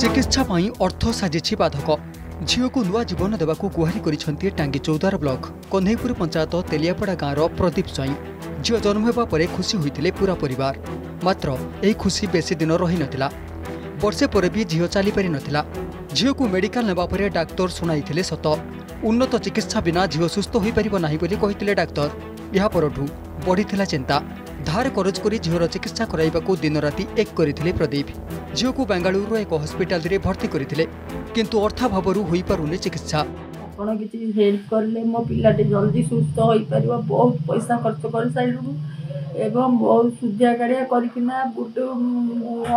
चिकित्सापी अर्थ साजिश बाधक झीव को नुआ जीवन देवा गुहारी करते टांगी चौदार ब्लक कन्हईपुर पंचायत तेलियापड़ा गांव प्रदीप स्वई झी जन्म हो खुशी होते पूरा पर मात्र यही खुशी बेसदिन रही नाला बर्षे पर भी झीव चली पार ना झील को मेडिका नापर डाक्तर शुणाई सत उन्नत चिकित्सा विना झील सुस्थ हो पारना डाक्तर यापरठ बढ़ी चिंता धार करज गरि झिउर चिकित्सा राति एक गरि प्रदीप झिउको बाङालु एक हस्पिटा किंतु अर्था परुने चिकित्सा हेल्प कले म पिटे जलदि सुस्थ परबा बहुत पैसा खर्च गरिसकु एवम् बहुत सुझा गाडियाक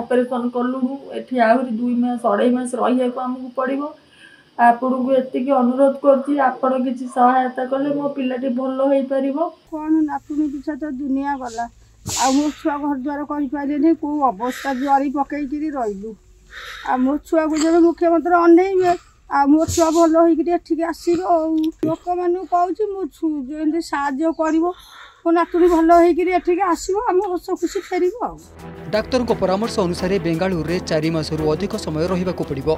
अपरेसन कलुडु एस अढाई मास पडिबो ଆପଣଙ୍କୁ ଏତିକି ଅନୁରୋଧ କରୁଛି ଆପଣ କିଛି ସହାୟତା କଲେ ମୋ ପିଲାଟି ଭଲ ହେଇପାରିବ କ'ଣ ନାତୁଣୀ ପିଛା ତ ଦୁନିଆ ଗଲା ଆଉ ମୋ ଛୁଆ ଘର ଦ୍ୱାର କରିପାରିଲେନି କେଉଁ ଅବସ୍ଥା ଜରି ପକେଇକିରି ରହିଲୁ ଆଉ ମୋ ଛୁଆକୁ ଯେବେ ମୁଖ୍ୟମନ୍ତ୍ରୀ ଅନେଇବେ ଆଉ ମୋ ଛୁଆ ଭଲ ହେଇକିରି ଏଠିକି ଆସିବ ଆଉ ଲୋକମାନଙ୍କୁ କହୁଛି ମୋ ଯେମିତି ସାହାଯ୍ୟ କରିବ ମୋ ନାତୁଣୀ ଭଲ ହେଇକିରି ଏଠିକି ଆସିବ ଆମ ହସ ଖୁସି ଫେରିବ ଆଉ ଡାକ୍ତରଙ୍କ ପରାମର୍ଶ ଅନୁସାରେ ବେଙ୍ଗାଲୁରୁରେ ଚାରି ମାସରୁ ଅଧିକ ସମୟ ରହିବାକୁ ପଡ଼ିବ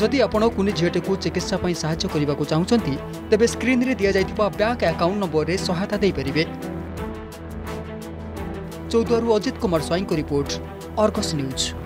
ଯଦି ଆପଣ କୁନି ଝିଅଟିକୁ ଚିକିତ୍ସା ପାଇଁ ସାହାଯ୍ୟ କରିବାକୁ ଚାହୁଁଛନ୍ତି ତେବେ ସ୍କ୍ରିନ୍ରେ ଦିଆଯାଇଥିବା ବ୍ୟାଙ୍କ ଆକାଉଣ୍ଟ ନମ୍ବରରେ ସହାୟତା ଦେଇପାରିବେ ଚୌଦ୍ୱାରୁ ଅଜିତ କୁମାର ସ୍ୱାଇଁଙ୍କ ରିପୋର୍ଟ ଅର୍ଗସ୍ ନ୍ୟୁଜ୍